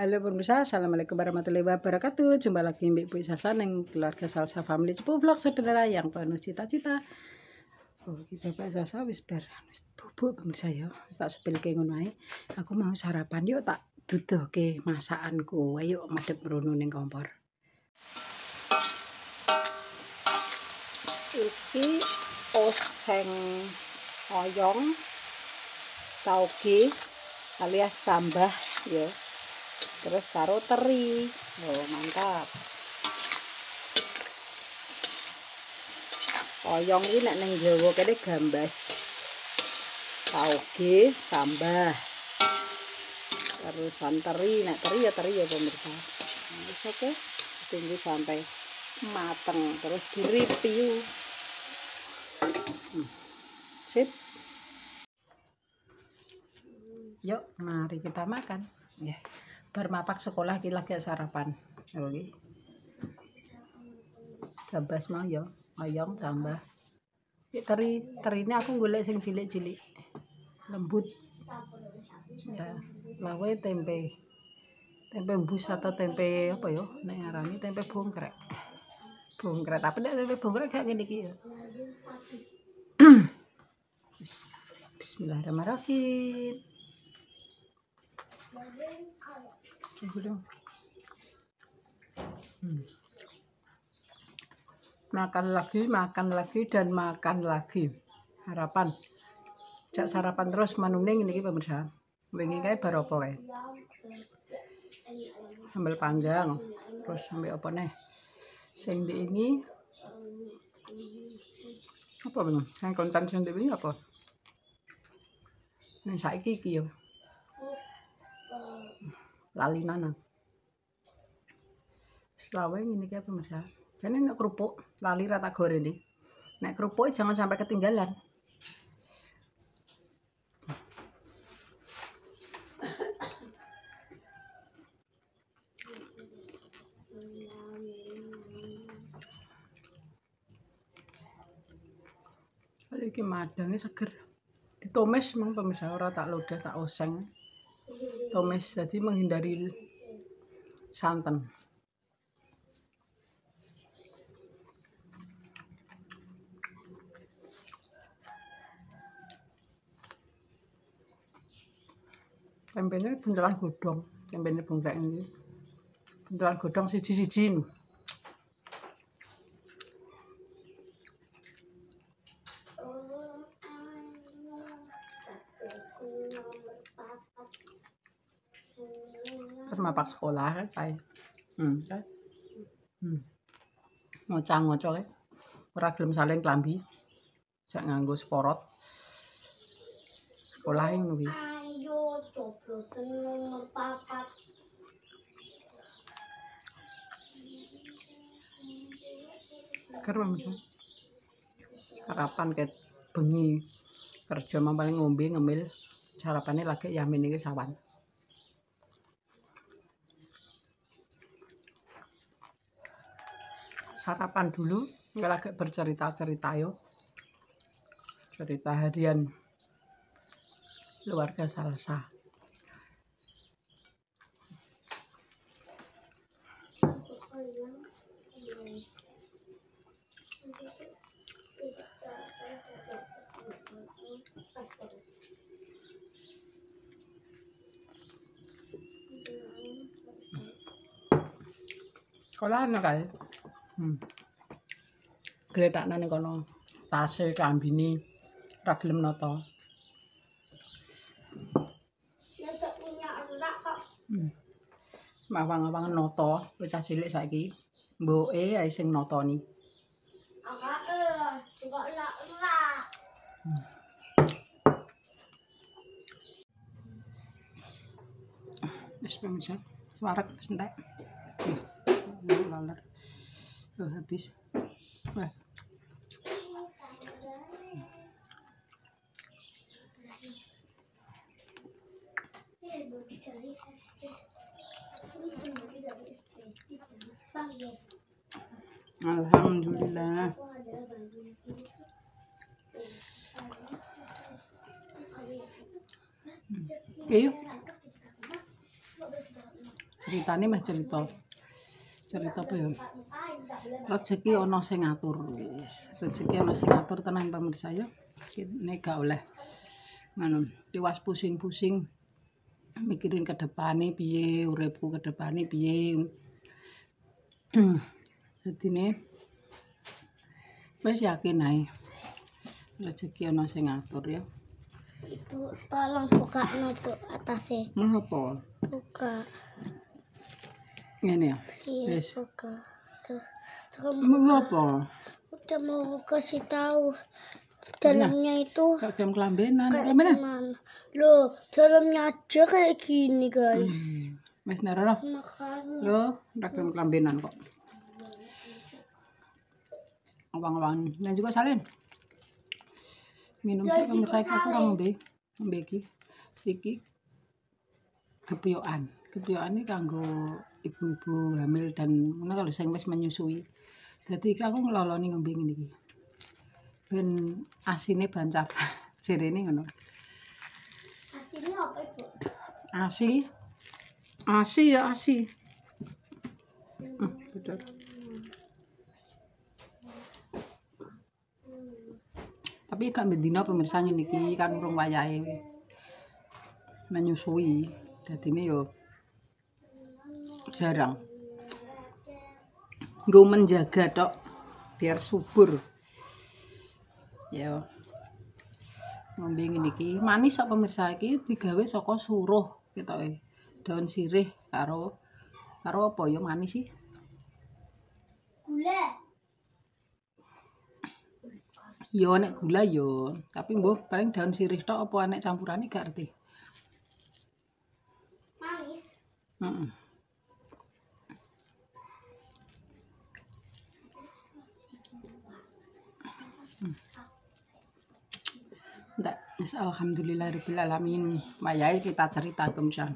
Halo pemirsa, Assalamualaikum warahmatullahi wabarakatuh. Jumpa lagi Mbak Ibu Salsa yang keluarga Salsa Family Cepu Vlog Saudara yang penuh cita-cita. Oh, Bapak Salsa wis ber wis bubuk pemirsa ya. Wis tak sepilke ngono ae. Aku mau sarapan yuk tak duduhke masakanku Ayo madhep mrono ning kompor. Iki oseng oyong tauge alias cambah ya terus karo teri. Oh mantap. Oyong ini nek neng Jawa kene gambas. Tauge tambah. Terus teri. Nek teri ya teri ya pemirsa. Nah, oke. Tunggu sampai mateng. Terus di review hmm. sip. Yuk mari kita makan. Ya. yeah bermapak sekolah kita lagi sarapan. Oke gabas mau ya ayam tambah. Teri ini aku golek sing cilik-cilik. Lembut. Ya lawe tempe tempe bus atau tempe apa ya? Nek ngarani tempe bongkrek. Bongkrek tapi nek tempe bongkrek kayak gini ya. Bismillahirrahmanirrahim Hmm. Makan lagi, makan lagi, dan makan lagi. Harapan. Jak sarapan terus manuning ini pemirsa. Wingi kae bar apa kae? Terus sampai apa nih? Sing di ini apa bener? Sing konten sing di ini apa? Ini saiki iki ya lali nana. Selawe ini kayak mas ya? Ini kerupuk lali rata goreng nek kerupuk jangan sampai ketinggalan. Iki madangnya seger. Ditumis memang pemirsa ora tak lodah tak oseng tumis jadi menghindari santan. Tempenya buntelan godong tempenya buntelan ini. Buntelan godong siji-siji mapak sekolah kan saya hmm. kan hmm. ngocang-ngocok ya. Ora gelem saling klambi. Sak nganggo sporot sekolah ngono kuwi ayo coblosen nomor papat. Kerem sarapan kayak bengi. Kerja paling ngombe ngemil. Sarapannya lagi yamin ini sawan sarapan dulu. Nggak lagi bercerita-cerita yuk cerita harian keluarga salsa. Sekolah anak kali. Hmm. Gletak nane kono tase kambini ra gelem nata. Hmm. Mawang-awang nata, bocah cilik saiki. Mboke ae sing nata ni. Hmm. Wis pengen sak. Warak sentek. laler tuh habis Wah. Alhamdulillah. Ayo. ceritane mah cerita cerita apa ya? Rezeki ono sing ngatur. Wis rezeki ono sing ngatur tenan pemirsa ya ini gak oleh. Ngono tiwas pusing-pusing mikirin ke depane piye uripku ke depane piye. Dadine wis yakin ae. Rezeki ono sing ngatur ya Bu, tolong buka bu atasnya. Ngapa? Buka. Ngene ya. Iya, buka. Tuh. Tuh, Ngapa? udah mau kasih tahu dalamnya itu Gak gelem kelambenan. kayak Kelambenan. gimana. Loh, dalamnya aja kayak gini, guys. Hmm. Nerono. Makanya. Yo, ora gelem kelambenan kok. Awang-awang. Dan juga salin. Minum sik pemirsa aku ora ngombe. Ngombe iki. Iki kepiyokan. Kepiyokan iki kanggo ibu-ibu hamil dan ngono kalau sing wis menyusui. Dadi iki aku ngeloloni ngombe ngene iki. Ben asine bancar. Jerene ngono. Hasilnya apa, Bu? Asi. Asi ya asi. Hmm, betul. Tapi gak bendina pemirsa ngene iki kan urung wayahe. Menyusui. Dadine yo jarang. Nggo menjaga tok biar subur. Ya. ngombe ngene iki manis kok pemirsa iki digawe saka suruh ketoke daun sirih karo karo apa ya manis sih Gula. ya nek gula ya tapi mbuh paling daun sirih tok apa nek campurane gak ngerti Manis. heeh Enggak, alamin. Wayahe kita cerita pemirsa.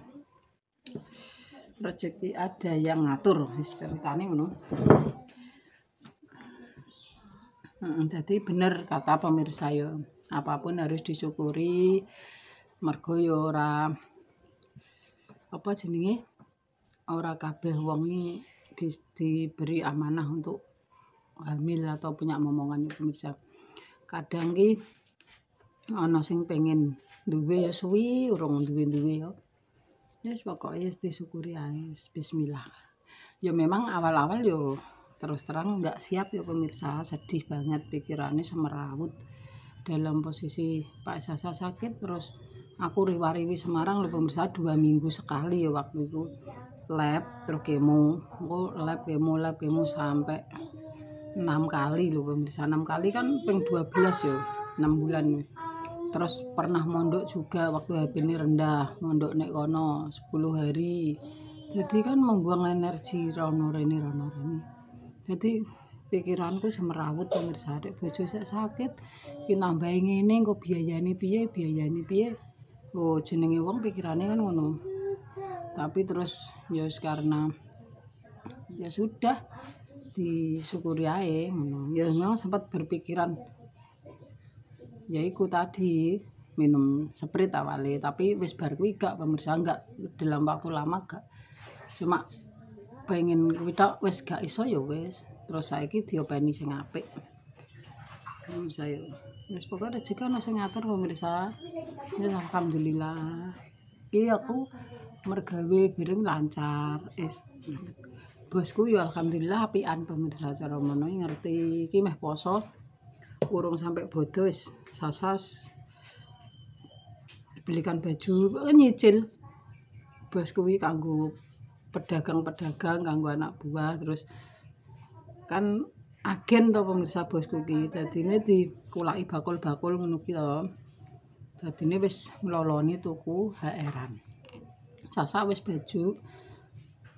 Rezeki ada yang ngatur, ngono. Heeh, Jadi bener kata pemirsa ya, apa pun harus disyukuri. Mergo ya ora apa jenenge? Ora kabeh wong bis- diberi amanah untuk hamil atau punya momongan pemirsa. Kadang ki ana sing pengen duwe ya suwi urung duwe-duwe ya. Wis pokoke wis disyukuri ae, bismillah. Ya memang awal-awal yo terus terang nggak siap ya pemirsa, sedih banget pikirannya semerawut dalam posisi Pak Sasa sakit terus aku riwariwi Semarang lho pemirsa dua minggu sekali ya waktu itu lab terus kemo aku lab kemo lab kemo sampai enam kali lho pemirsa enam kali kan peng 12 ya enam bulan. Terus pernah mondok juga waktu HP ini rendah mondok nek kono 10 hari. Jadi kan membuang energi rono rene rono rene. Jadi pikiranku semerawut pemirsa dek bojo sak sakit ki nambahi ngene kok biayane piye biayane piye. Oh jenenge wong pikirane kan ngono. Tapi terus ya karena ya sudah disyukuri ae ya memang sempat berpikiran ya iku tadi minum sprit awalnya tapi wis bar kuwi gak pemirsa enggak dalam waktu lama gak. Cuma pengen kuwi tok wis gak iso ya wis. Terus saiki diopeni sing apik. Pemirsa ya wis pokoknya rezeki ana sing ngatur pemirsa. Ya alhamdulillah. Iki aku mergawe bareng lancar is bosku ya alhamdulillah apian pemirsa cara ngono ngerti. Iki meh poso urung sampai bodo wis sasas belikan baju nyicil. Bos kuwi kanggo pedagang-pedagang kanggo anak buah terus kan agen to pemirsa bosku ki dadine dikulaki bakul-bakul ngono ki to. Dadine wis ngloloni tuku HR-an sasa wis baju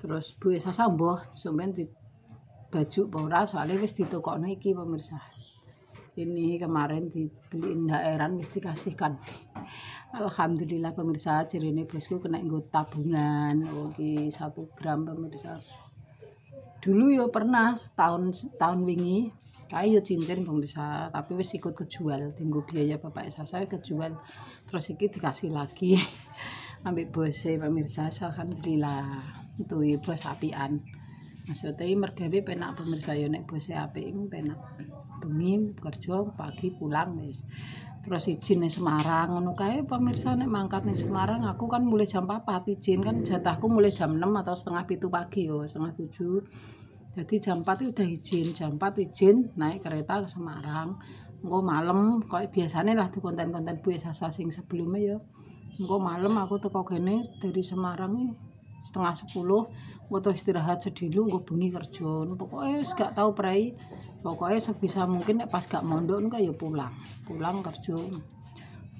terus Bu Sasa mbuh sampean di baju apa soalnya wis ditokokno iki pemirsa. Ini kemarin dibeliin daerah wis dikasihkan. Alhamdulillah pemirsa cirine bosku kena nggo tabungan. Oke satu gram pemirsa. Dulu yo pernah tahun tahun wingi. Kae yo cincin pemirsa. Tapi wis ikut kejual tinggo biaya bapak saya kejual terus iki dikasih lagi ambek bose pemirsa alhamdulillah. Duwe bos apian. Maksudnya mergawe penak pemirsa yo nek bose apik penak. Bengi kerja pagi pulang wis. Terus izin ning Semarang ngono kae pemirsa nek mangkat ning Semarang aku kan mulai jam 4 izin kan jatahku mulai jam 6 atau setengah pitu pagi yo setengah 7 jadi jam 4 itu udah izin jam 4 izin naik kereta ke Semarang. Engko malam kok biasanya lah di konten-konten Bu Sasa sing sebelumnya ya engko malam aku teko kene dari Semarang setengah 10 foto istirahat sedilu engko bengi kerja. Pokoknya gak tau prai pokoknya sebisa mungkin pas gak mondok niku ya pulang pulang kerja.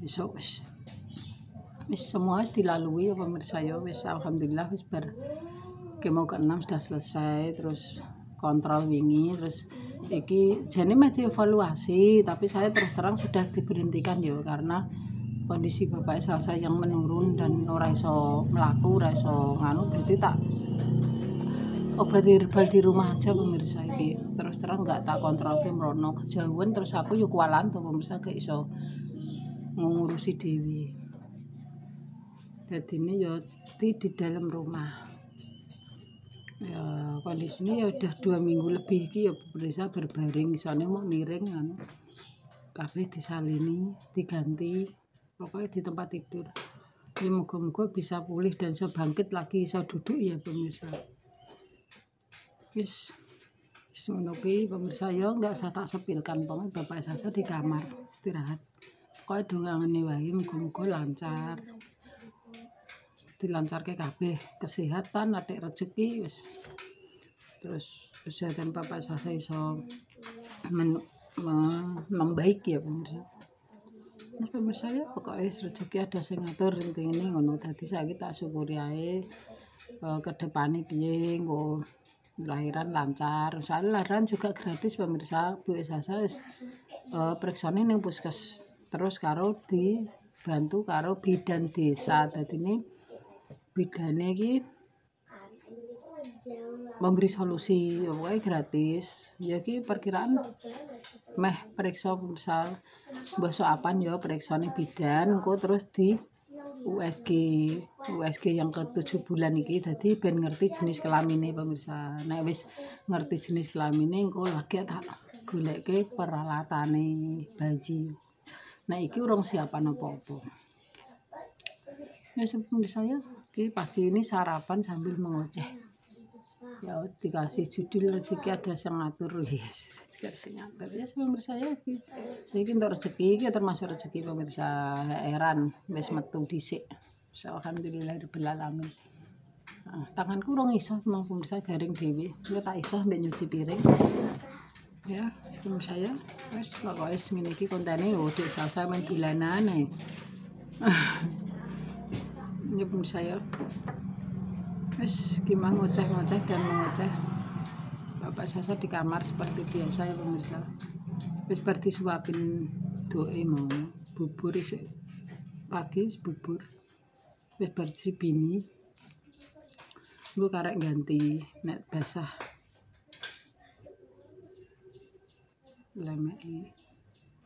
Besok wis semua dilalui ya pemirsa ya. Wis alhamdulillah wis ber kemo ke-6 sudah selesai terus kontrol wingi terus iki jane meh dievaluasi tapi saya terus terang sudah diberhentikan ya karena kondisi bapak salsa yang menurun dan ora iso melaku ora iso nganu jadi tak obat herbal di rumah aja pemirsa iki. Terus terang nggak tak kontrol ke merono kejauhan terus aku yuk kualan tuh pemirsa gak iso ngurusi dewi. Jadi ini ya di, dalam rumah. Ya kondisinya ya udah dua minggu lebih iki ya pemirsa berbaring. Soalnya mau miring kan kabeh disalini diganti pokoknya di tempat tidur. Ya moga-moga bisa pulih dan bisa bangkit lagi bisa duduk ya pemirsa. Ngono kuwi pemirsa. Ya enggak usah tak sepilkan. Pokoknya bapak Sasa di kamar istirahat. Pokoknya dongangane wae muga-muga lancar. Dilancarke kabeh. Kesehatan adik rezeki wis. Terus kesehatan bapak Sasa iso membaik ya pemirsa Nah, pemirsa ya pokoknya rezeki ada sing ngatur intinya ngono. Dadi saiki tak syukuri ae eh, ke depannya piye engko lahiran lancar. Soalnya lahiran juga gratis pemirsa. Bu Sasa wis eh, periksane ning puskes. Terus karo dibantu karo bidan desa. Dadi ini bidane iki memberi solusi ya pokoknya gratis. Ya ki perkiraan meh periksa pemirsa basa apan ya periksane bidan engko terus di USG USG yang ke 7 bulan iki dadi ben ngerti jenis kelamine pemirsa. Nek wis ngerti jenis kelamine engko lagi tak goleke peralatane bayi nah iki urung apa-apa. Ya pemirsa ya Oke, pagi ini sarapan sambil mengoceh ya dikasih judul rezeki ada yang ngatur. Yes rezeki ada yang ngatur. Ya pemirsa ya iki. Untuk rezeki iki termasuk rezeki pemirsa heran. Wis metu dhisik. Wis alhamdulillahirabbil alamin nah, tanganku rong iso memang pemirsa garing dhewe. Ya tak iso mbek nyuci piring. Ya pemirsa ya. Wis pokoke ngene iki kontene. Lho dik salsa main dolanan ya pemirsa ya Wes gimana ngoceh-ngoceh dan mengoceh. Bapak Sasa di kamar seperti biasa ya pemirsa. Wes bar disuapin doe mau bubur isik pagi wis bubur. Wes bar bini. Gue karek ganti nek basah. Lemeki.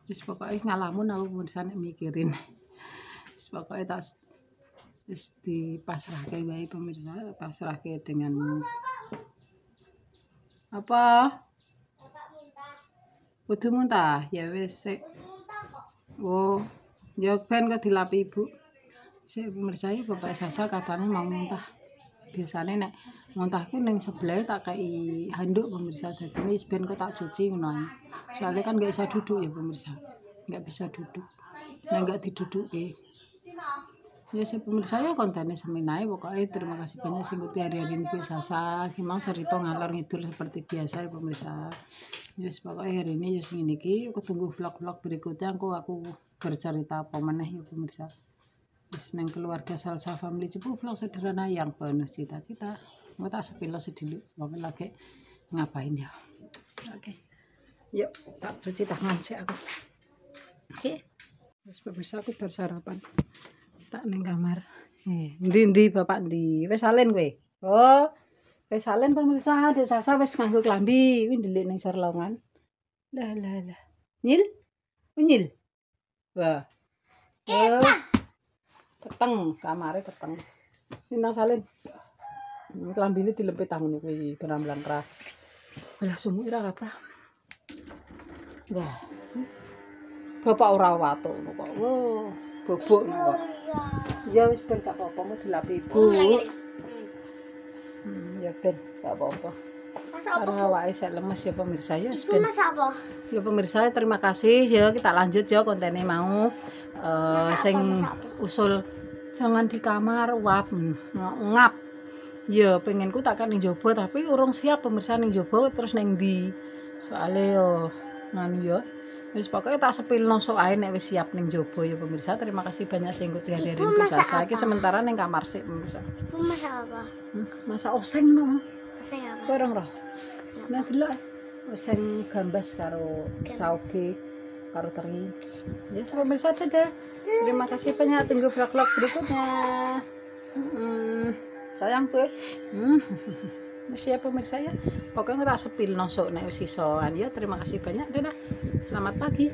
Wis pokoknya ngalamun aku pemirsa mikirin. Wis pokoknya tak wis dipasrahke wae pemirsa pasrahke dengan apa. Kudu muntah ya wis sik oh ya ben kok dilapi ibu sik pemirsa iki bapak Sasa katanya mau muntah biasanya nek muntahku ning sebelah tak kei handuk pemirsa dadi ini ben kok tak cuci ngono soalnya kan nggak bisa duduk ya pemirsa nggak bisa duduk nggak diduduki ya saya pemirsa ya kontennya seminai pokoknya. Terima kasih banyak sih buat hari-hari ini Sasa. Gimana cerita ngalor ngidul seperti biasa ya pemirsa. Ya pokoknya hari ini ya sing iki aku tunggu vlog-vlog berikutnya. Aku aku bercerita apa meneh ya pemirsa. Terus neng keluarga Salsa Family Cepu vlog sederhana yang penuh cita-cita. Mau tak sepilo sedulu mau lagi ngapain ya? Oke. Yuk tak cuci tangan sih aku. Oke. Terus pemirsa aku bersarapan tak neng kamar. Eh ndi ndi bapak ndi? Wis salen kowe? Oh wis salen pemirsa dek sasa wis nganggo klambi. Kuwi ndelik ning sor lowongan lah lah lah. Nyil? Oh, nyil? Wah. Oh. Peteng kamare peteng. Nina salen Klambine dilempit tangan kuwi beramlan ra. Lah sumuk ira kaprah. Wah. Bapak ora watuk ngono kok. Wo, bobok kok. Ya wis ben gak apa-apa mau dilapi ibu. Hmm, ya ben gak apa-apa. Karena awake saya lemes ya pemirsa ya Ibu ben. apa? Ya pemirsa terima kasih ya kita lanjut ya kontennya mau eh sing usul jangan di kamar wap ng- ngap ya pengenku tak kan ning jobo tapi urung siap pemirsa ning jobo terus ning di soalnya yo nganu ya wis pokoknya tak sepilno sok ae nek wis siap ning jobo ya pemirsa terima kasih banyak sing ikut masak saya apa? sementara ning kamar sih pemirsa Ibu masa apa? Hmm, masa oseng no Masa apa? bareng roh? Nah, delok sing gambas karo cauge karo teri. Ya, pemirsa dadah. Terima kasih banyak tunggu vlog-vlog berikutnya. Hmm, sayang tuh. Hmm. Wis ya pemirsa ya. Pokoknya tak sepil nosok nek wis isoan ya. Terima kasih banyak. Dadah. Selamat pagi.